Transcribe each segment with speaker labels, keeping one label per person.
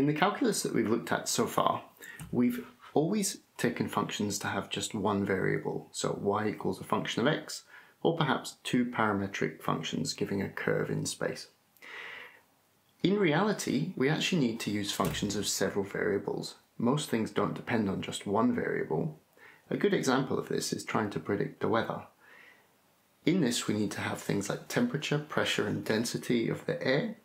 Speaker 1: In the calculus that we've looked at so far, we've always taken functions to have just one variable, so y equals a function of x, or perhaps two parametric functions giving a curve in space. In reality, we actually need to use functions of several variables. Most things don't depend on just one variable. A good example of this is trying to predict the weather. In this, we need to have things like temperature, pressure, and density of the air,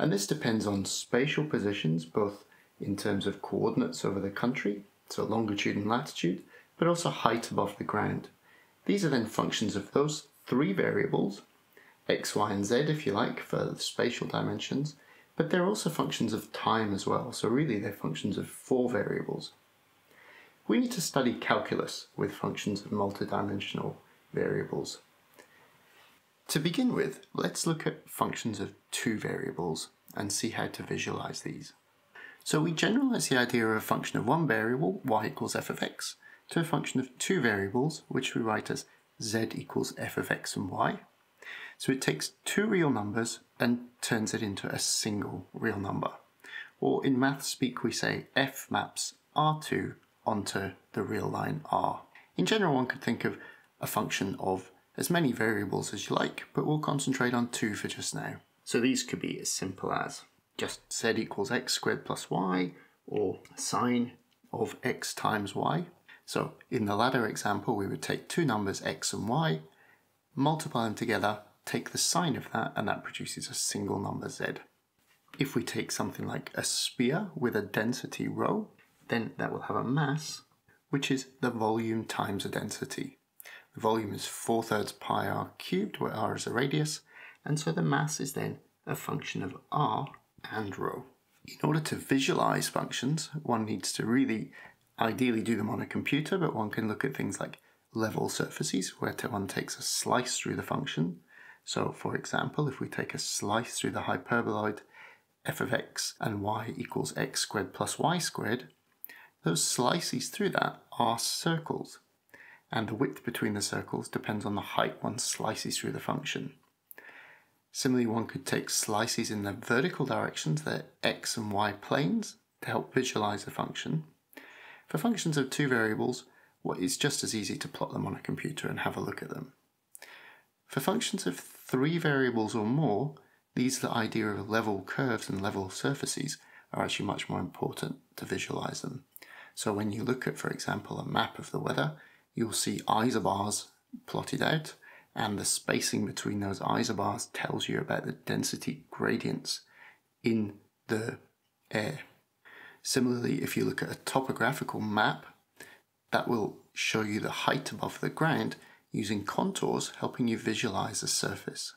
Speaker 1: and this depends on spatial positions, both in terms of coordinates over the country, so longitude and latitude, but also height above the ground. These are then functions of those three variables, x, y, and z if you like, for the spatial dimensions, but they're also functions of time as well, so really they're functions of four variables. We need to study calculus with functions of multidimensional variables. To begin with, let's look at functions of two variables and see how to visualize these. So we generalize the idea of a function of one variable, y equals f of x, to a function of two variables, which we write as z equals f of x and y. So it takes two real numbers and turns it into a single real number. Or in math speak, we say f maps r2 onto the real line r. In general, one could think of a function of as many variables as you like, but we'll concentrate on two for just now. So these could be as simple as just z equals x squared plus y, or sine of x times y. So in the latter example, we would take two numbers x and y, multiply them together, take the sine of that, and that produces a single number z. If we take something like a sphere with a density rho, then that will have a mass, which is the volume times the density. The volume is 4 thirds pi r cubed, where r is a radius, and so the mass is then a function of r and rho. In order to visualize functions, one needs to really ideally do them on a computer, but one can look at things like level surfaces, where one takes a slice through the function. So, for example, if we take a slice through the hyperboloid f of x and y equals x squared plus y squared, those slices through that are circles, and the width between the circles depends on the height one slices through the function. Similarly, one could take slices in the vertical directions, the x and y planes, to help visualize the function. For functions of two variables, well, it's just as easy to plot them on a computer and have a look at them. For functions of three variables or more, these the idea of level curves and level surfaces are actually much more important to visualize them. So when you look at, for example, a map of the weather, you'll see isobars plotted out, and the spacing between those isobars tells you about the density gradients in the air. Similarly, if you look at a topographical map, that will show you the height above the ground using contours helping you visualize the surface.